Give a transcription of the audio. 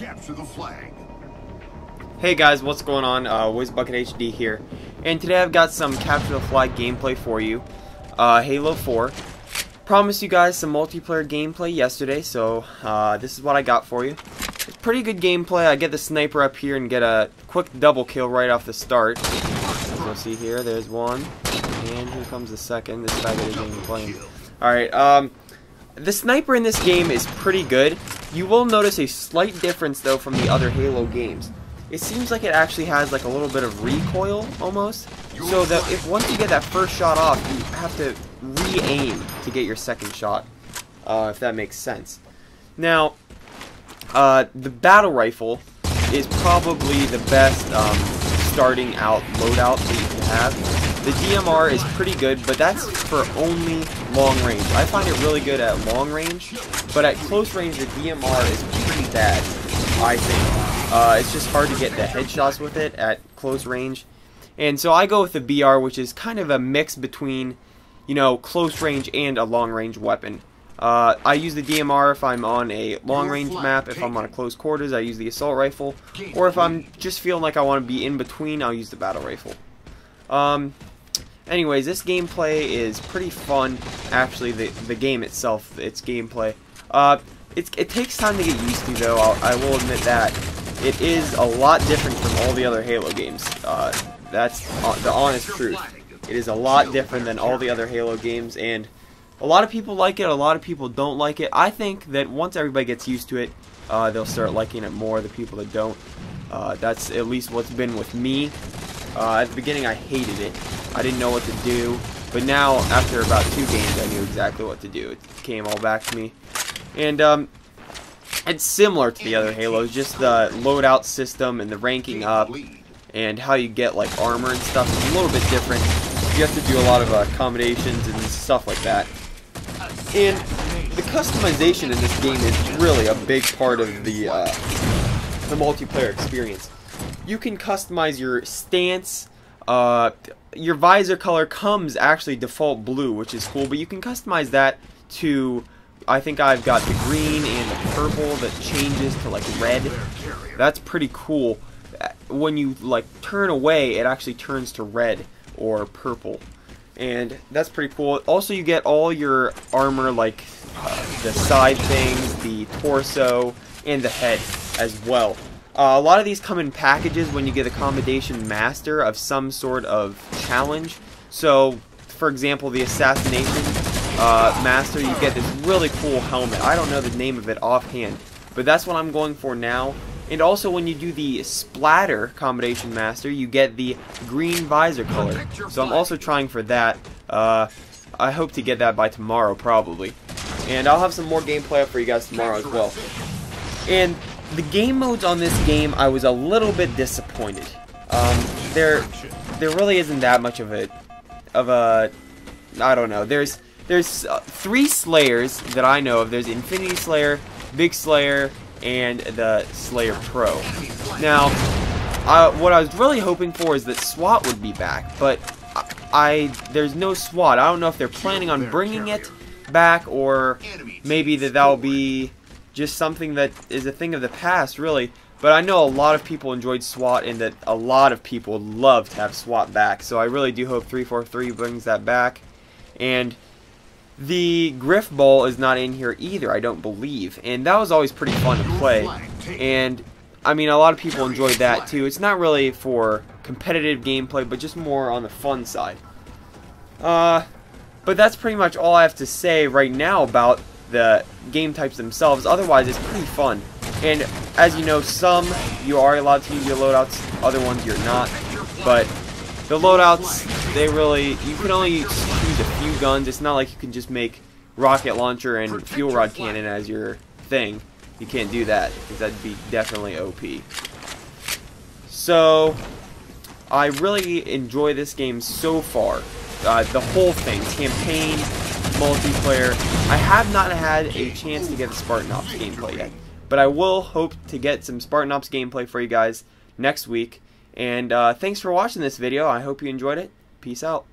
capture the flag. Hey guys, what's going on? Uh, WizBucket HD here, and today I've got some Capture the Flag gameplay for you. Uh, Halo 4. Promised you guys some multiplayer gameplay yesterday, so uh, this is what I got for you. It's pretty good gameplay. I get the sniper up here and get a quick double kill right off the start. As you'll see here, there's one, and here comes the second. This guy isn't even playing. Alright, um, the sniper in this game is pretty good. You will notice a slight difference though from the other Halo games. It seems like it actually has like a little bit of recoil almost. So that if once you get that first shot off, you have to re-aim to get your second shot. Uh, if that makes sense. Now, uh, the battle rifle is probably the best um, starting out loadout that you can have. The DMR is pretty good, but that's for only long range. I find it really good at long range, but at close range, the DMR is pretty bad, I think. Uh, it's just hard to get the headshots with it at close range. And so I go with the BR, which is kind of a mix between, you know, close range and a long range weapon. Uh, I use the DMR if I'm on a long range map, if I'm on a close quarters I use the assault rifle, or if I'm just feeling like I want to be in between I'll use the battle rifle. Um, Anyways, this gameplay is pretty fun. Actually, the the game itself, its gameplay. Uh, it's, it takes time to get used to, though. I'll, I will admit that. It is a lot different from all the other Halo games. Uh, that's the honest truth. It is a lot different than all the other Halo games, and a lot of people like it, a lot of people don't like it. I think that once everybody gets used to it, uh, they'll start liking it more, the people that don't. Uh, that's at least what's been with me. Uh, at the beginning, I hated it. I didn't know what to do. But now, after about two games, I knew exactly what to do. It came all back to me. And, um, it's similar to the other Halos, just the loadout system and the ranking up and how you get, like, armor and stuff is a little bit different. You have to do a lot of uh, accommodations and stuff like that. And the customization in this game is really a big part of the, uh, the multiplayer experience you can customize your stance. Uh, your visor color comes actually default blue, which is cool, but you can customize that to, I think I've got the green and the purple that changes to like red. That's pretty cool. When you like turn away, it actually turns to red or purple. And that's pretty cool. Also, you get all your armor, like uh, the side things, the torso, and the head as well. Uh, a lot of these come in packages when you get Accommodation Master of some sort of challenge. So, for example, the Assassination uh, Master, you get this really cool helmet. I don't know the name of it offhand, but that's what I'm going for now. And also, when you do the Splatter Accommodation Master, you get the green visor color. So I'm also trying for that. Uh, I hope to get that by tomorrow, probably. And I'll have some more gameplay up for you guys tomorrow as well. And the game modes on this game, I was a little bit disappointed. Um, there, there really isn't that much of a, of a, I don't know. There's, there's uh, three Slayers that I know of. There's Infinity Slayer, Big Slayer, and the Slayer Pro. Now, uh, what I was really hoping for is that SWAT would be back, but I, I there's no SWAT. I don't know if they're planning on bringing it back or maybe that that'll be just something that is a thing of the past, really. But I know a lot of people enjoyed SWAT and that a lot of people love to have SWAT back. So I really do hope 343 brings that back. And the Grifball is not in here either, I don't believe. And that was always pretty fun to play. And, I mean, a lot of people enjoyed that too. It's not really for competitive gameplay, but just more on the fun side. Uh, but that's pretty much all I have to say right now about the game types themselves. Otherwise, it's pretty fun. And as you know, some you are allowed to use your loadouts, other ones you're not. But the loadouts, they really, you can only use a few guns. It's not like you can just make rocket launcher and fuel rod cannon as your thing. You can't do that, because that'd be definitely OP. So, I really enjoy this game so far. Uh, the whole thing, campaign, multiplayer. I have not had a chance to get the Spartan Ops gameplay yet, but I will hope to get some Spartan Ops gameplay for you guys next week. And uh, thanks for watching this video. I hope you enjoyed it. Peace out.